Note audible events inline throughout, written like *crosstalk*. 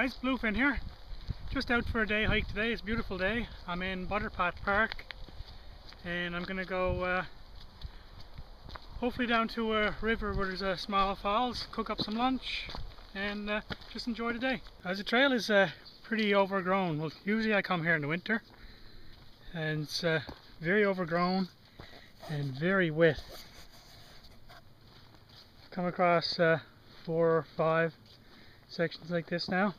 Guys, Bluefin here. Just out for a day hike today. It's a beautiful day. I'm in Butterpot Park and I'm gonna go uh, hopefully down to a river where there's a small falls, cook up some lunch and uh, just enjoy the day. As the trail is uh, pretty overgrown. Well, usually I come here in the winter and it's uh, very overgrown and very wet. Come across uh, four or five sections like this now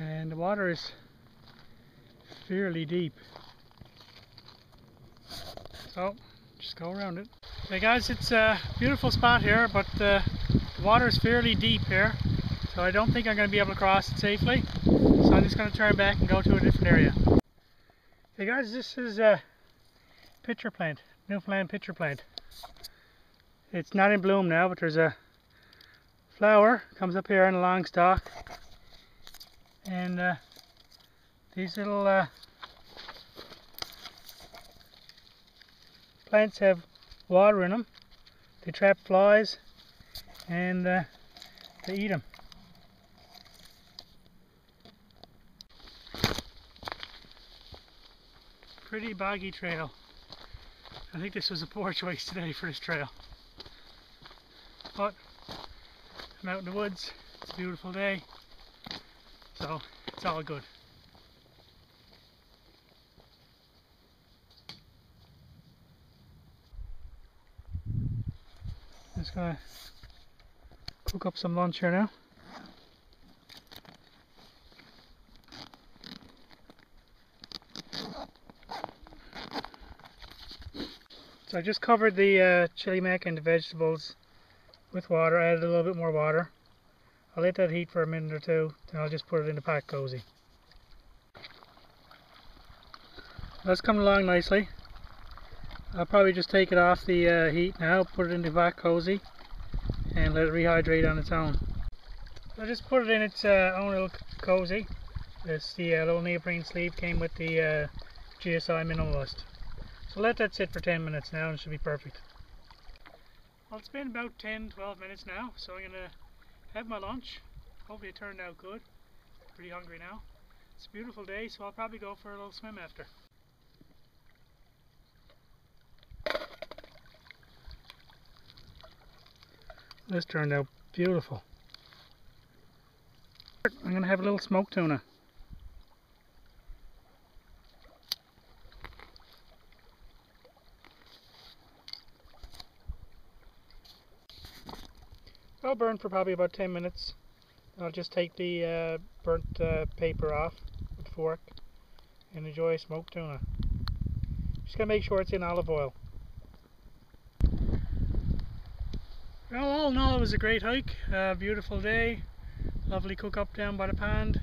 and the water is fairly deep. So just go around it. Hey guys it's a beautiful spot here but uh, the water is fairly deep here. So I don't think I'm going to be able to cross it safely. So I'm just going to turn back and go to a different area. Hey guys this is a pitcher plant Newfoundland pitcher plant. It's not in bloom now but there's a flower comes up here on a long stalk and uh, these little uh, plants have water in them they trap flies and uh, they eat them pretty boggy trail I think this was a poor *laughs* choice today for this trail but I'm out in the woods. It's a beautiful day. So it's all good. Just gonna cook up some lunch here now. So I just covered the uh, chili mac and the vegetables with water, I added a little bit more water. I'll let that heat for a minute or two, then I'll just put it in the pack cozy. That's coming along nicely. I'll probably just take it off the uh, heat now, put it in the pack cozy, and let it rehydrate on its own. I just put it in its uh, own little cozy. This the uh, little neoprene sleeve came with the uh, GSI Minimalist. So let that sit for 10 minutes now and it should be perfect. Well, it's been about 10 12 minutes now, so I'm going to have my lunch. Hopefully, it turned out good. Pretty hungry now. It's a beautiful day, so I'll probably go for a little swim after. This turned out beautiful. I'm going to have a little smoked tuna. I'll burn for probably about 10 minutes. I'll just take the uh, burnt uh, paper off with a fork and enjoy smoked tuna. Just gotta make sure it's in olive oil. Well, all in all, it was a great hike. Uh, beautiful day. Lovely cook up down by the pond.